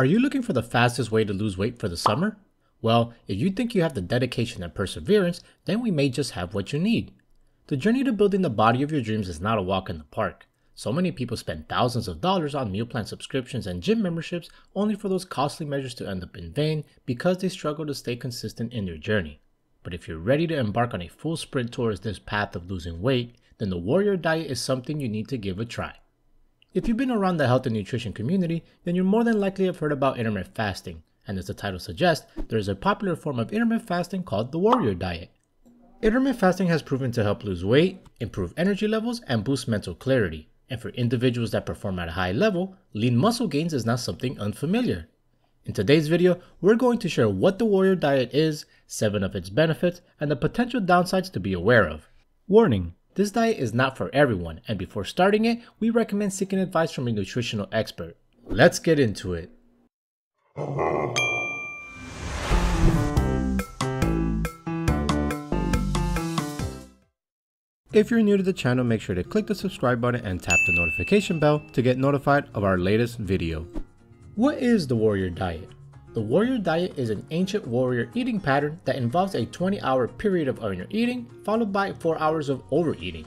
Are you looking for the fastest way to lose weight for the summer? Well, if you think you have the dedication and perseverance, then we may just have what you need. The journey to building the body of your dreams is not a walk in the park. So many people spend thousands of dollars on meal plan subscriptions and gym memberships only for those costly measures to end up in vain because they struggle to stay consistent in their journey. But if you're ready to embark on a full sprint towards this path of losing weight, then the Warrior Diet is something you need to give a try. If you've been around the health and nutrition community, then you're more than likely have heard about intermittent fasting, and as the title suggests, there is a popular form of intermittent fasting called the Warrior Diet. Intermittent fasting has proven to help lose weight, improve energy levels, and boost mental clarity. And for individuals that perform at a high level, lean muscle gains is not something unfamiliar. In today's video, we're going to share what the Warrior Diet is, 7 of its benefits, and the potential downsides to be aware of. Warning, this diet is not for everyone, and before starting it, we recommend seeking advice from a nutritional expert. Let's get into it. If you're new to the channel, make sure to click the subscribe button and tap the notification bell to get notified of our latest video. What is the Warrior Diet? The warrior diet is an ancient warrior eating pattern that involves a 20 hour period of under eating followed by 4 hours of overeating.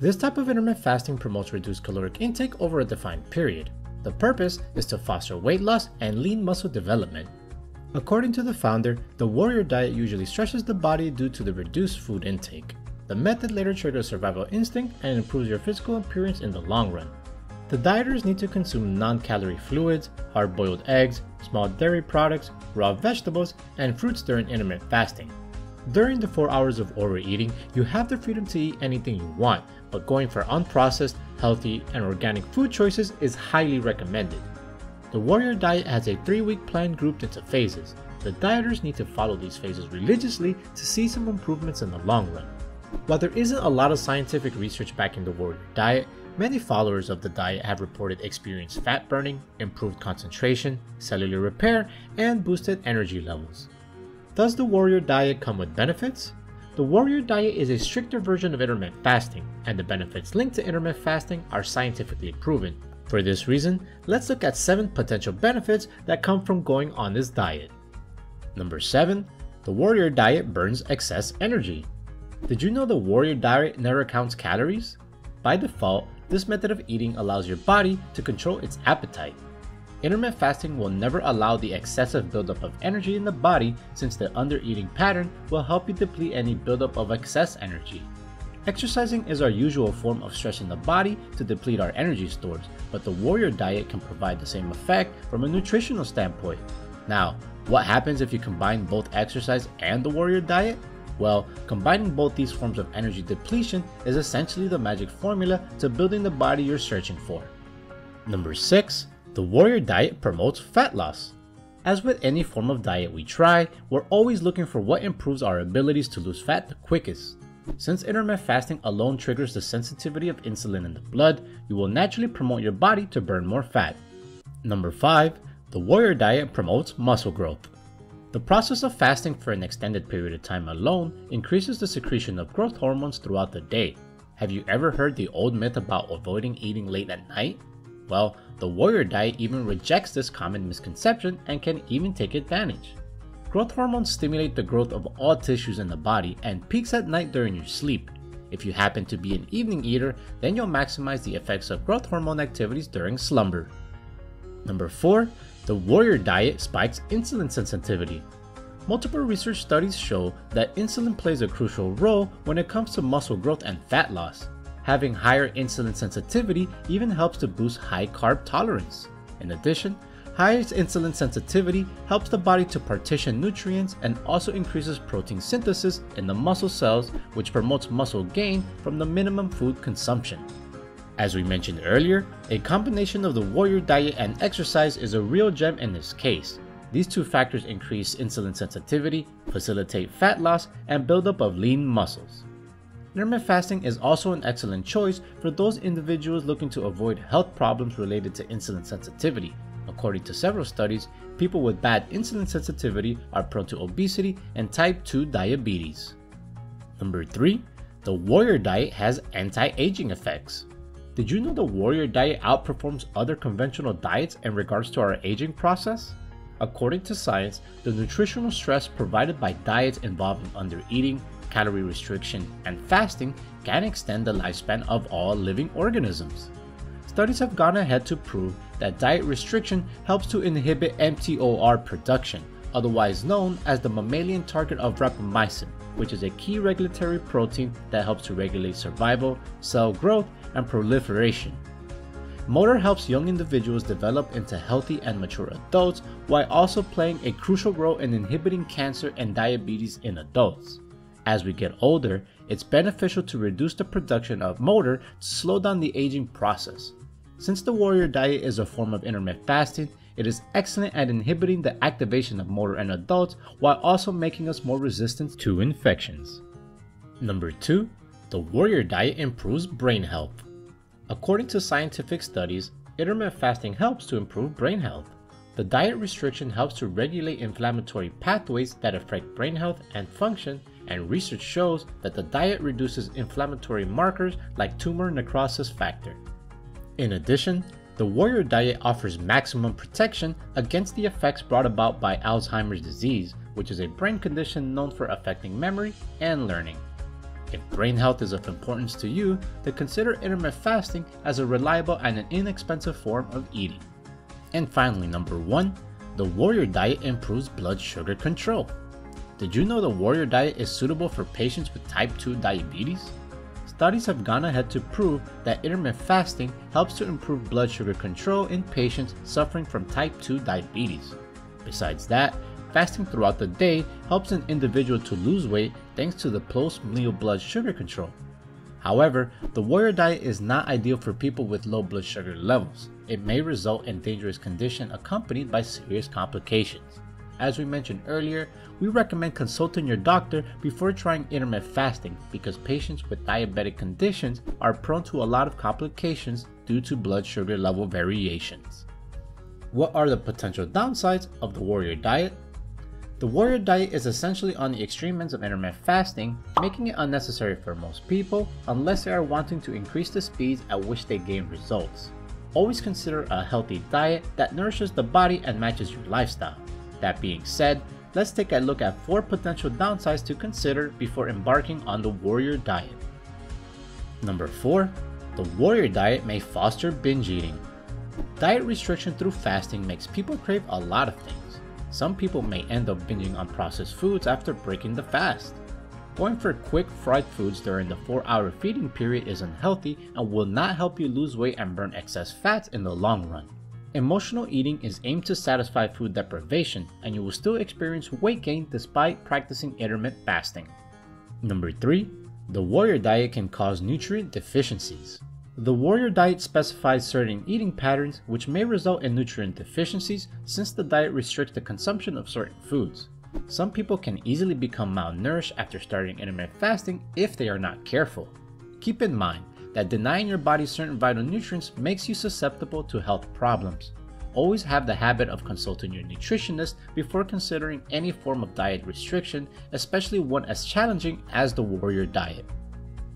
This type of intermittent fasting promotes reduced caloric intake over a defined period. The purpose is to foster weight loss and lean muscle development. According to the founder, the warrior diet usually stresses the body due to the reduced food intake. The method later triggers survival instinct and improves your physical appearance in the long run. The dieters need to consume non-calorie fluids, hard-boiled eggs, small dairy products, raw vegetables, and fruits during intermittent fasting. During the 4 hours of overeating, you have the freedom to eat anything you want, but going for unprocessed, healthy, and organic food choices is highly recommended. The Warrior Diet has a 3-week plan grouped into phases. The dieters need to follow these phases religiously to see some improvements in the long run. While there isn't a lot of scientific research backing the Warrior Diet, Many followers of the diet have reported experienced fat burning, improved concentration, cellular repair, and boosted energy levels. Does the Warrior Diet come with benefits? The Warrior Diet is a stricter version of intermittent fasting, and the benefits linked to intermittent fasting are scientifically proven. For this reason, let's look at 7 potential benefits that come from going on this diet. Number 7. The Warrior Diet burns excess energy. Did you know the Warrior Diet never counts calories? By default, this method of eating allows your body to control its appetite. Intermittent fasting will never allow the excessive buildup of energy in the body since the under-eating pattern will help you deplete any buildup of excess energy. Exercising is our usual form of stressing the body to deplete our energy stores, but the warrior diet can provide the same effect from a nutritional standpoint. Now, what happens if you combine both exercise and the warrior diet? Well, combining both these forms of energy depletion is essentially the magic formula to building the body you're searching for. Number 6. The Warrior Diet promotes fat loss. As with any form of diet we try, we're always looking for what improves our abilities to lose fat the quickest. Since intermittent fasting alone triggers the sensitivity of insulin in the blood, you will naturally promote your body to burn more fat. Number 5. The Warrior Diet promotes muscle growth. The process of fasting for an extended period of time alone increases the secretion of growth hormones throughout the day. Have you ever heard the old myth about avoiding eating late at night? Well, the warrior diet even rejects this common misconception and can even take advantage. Growth hormones stimulate the growth of all tissues in the body and peaks at night during your sleep. If you happen to be an evening eater, then you'll maximize the effects of growth hormone activities during slumber. Number 4. The warrior diet spikes insulin sensitivity. Multiple research studies show that insulin plays a crucial role when it comes to muscle growth and fat loss. Having higher insulin sensitivity even helps to boost high carb tolerance. In addition, higher insulin sensitivity helps the body to partition nutrients and also increases protein synthesis in the muscle cells, which promotes muscle gain from the minimum food consumption. As we mentioned earlier, a combination of the warrior diet and exercise is a real gem in this case. These two factors increase insulin sensitivity, facilitate fat loss, and buildup of lean muscles. Intermittent fasting is also an excellent choice for those individuals looking to avoid health problems related to insulin sensitivity. According to several studies, people with bad insulin sensitivity are prone to obesity and type 2 diabetes. Number 3. The Warrior Diet has anti-aging effects. Did you know the warrior diet outperforms other conventional diets in regards to our aging process? According to science, the nutritional stress provided by diets involving undereating, calorie restriction, and fasting can extend the lifespan of all living organisms. Studies have gone ahead to prove that diet restriction helps to inhibit mTOR production, otherwise known as the mammalian target of rapamycin, which is a key regulatory protein that helps to regulate survival, cell growth, and proliferation. mTOR helps young individuals develop into healthy and mature adults while also playing a crucial role in inhibiting cancer and diabetes in adults. As we get older, it's beneficial to reduce the production of mTOR to slow down the aging process. Since the warrior diet is a form of intermittent fasting, it is excellent at inhibiting the activation of mTOR in adults while also making us more resistant to infections. Number 2. The warrior diet improves brain health. According to scientific studies, intermittent fasting helps to improve brain health. The diet restriction helps to regulate inflammatory pathways that affect brain health and function, and research shows that the diet reduces inflammatory markers like tumor necrosis factor. In addition, the Warrior Diet offers maximum protection against the effects brought about by Alzheimer's disease, which is a brain condition known for affecting memory and learning. If brain health is of importance to you, then consider intermittent fasting as a reliable and an inexpensive form of eating. And finally, number 1, the Warrior Diet improves blood sugar control. Did you know the Warrior Diet is suitable for patients with type 2 diabetes? Studies have gone ahead to prove that intermittent fasting helps to improve blood sugar control in patients suffering from type 2 diabetes. Besides that, Fasting throughout the day helps an individual to lose weight thanks to the post-meal blood sugar control. However, the warrior diet is not ideal for people with low blood sugar levels. It may result in dangerous condition accompanied by serious complications. As we mentioned earlier, we recommend consulting your doctor before trying intermittent fasting because patients with diabetic conditions are prone to a lot of complications due to blood sugar level variations. What are the potential downsides of the warrior diet? The warrior diet is essentially on the extreme ends of intermittent fasting, making it unnecessary for most people unless they are wanting to increase the speeds at which they gain results. Always consider a healthy diet that nourishes the body and matches your lifestyle. That being said, let's take a look at 4 potential downsides to consider before embarking on the warrior diet. Number 4. The warrior diet may foster binge eating. Diet restriction through fasting makes people crave a lot of things some people may end up binging on processed foods after breaking the fast. Going for quick fried foods during the 4 hour feeding period is unhealthy and will not help you lose weight and burn excess fats in the long run. Emotional eating is aimed to satisfy food deprivation and you will still experience weight gain despite practicing intermittent fasting. Number 3. The warrior diet can cause nutrient deficiencies. The warrior diet specifies certain eating patterns which may result in nutrient deficiencies since the diet restricts the consumption of certain foods. Some people can easily become malnourished after starting intermittent fasting if they are not careful. Keep in mind that denying your body certain vital nutrients makes you susceptible to health problems. Always have the habit of consulting your nutritionist before considering any form of diet restriction, especially one as challenging as the warrior diet.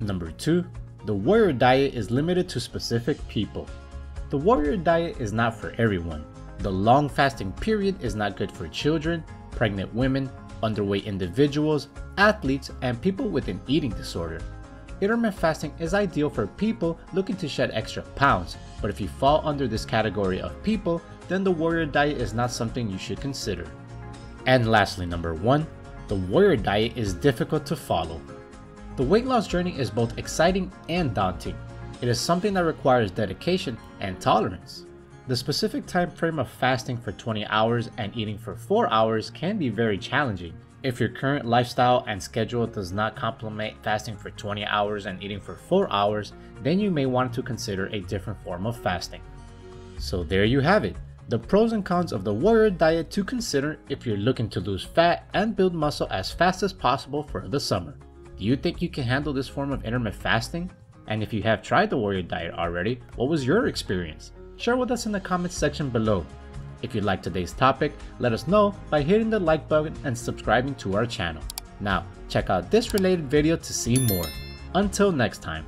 Number 2 the warrior diet is limited to specific people. The warrior diet is not for everyone. The long fasting period is not good for children, pregnant women, underweight individuals, athletes, and people with an eating disorder. Intermittent fasting is ideal for people looking to shed extra pounds, but if you fall under this category of people, then the warrior diet is not something you should consider. And lastly, number one, the warrior diet is difficult to follow. The weight loss journey is both exciting and daunting. It is something that requires dedication and tolerance. The specific time frame of fasting for 20 hours and eating for 4 hours can be very challenging. If your current lifestyle and schedule does not complement fasting for 20 hours and eating for 4 hours, then you may want to consider a different form of fasting. So there you have it, the pros and cons of the warrior diet to consider if you're looking to lose fat and build muscle as fast as possible for the summer. Do you think you can handle this form of intermittent fasting? And if you have tried the warrior diet already, what was your experience? Share with us in the comments section below. If you like today's topic, let us know by hitting the like button and subscribing to our channel. Now, check out this related video to see more. Until next time.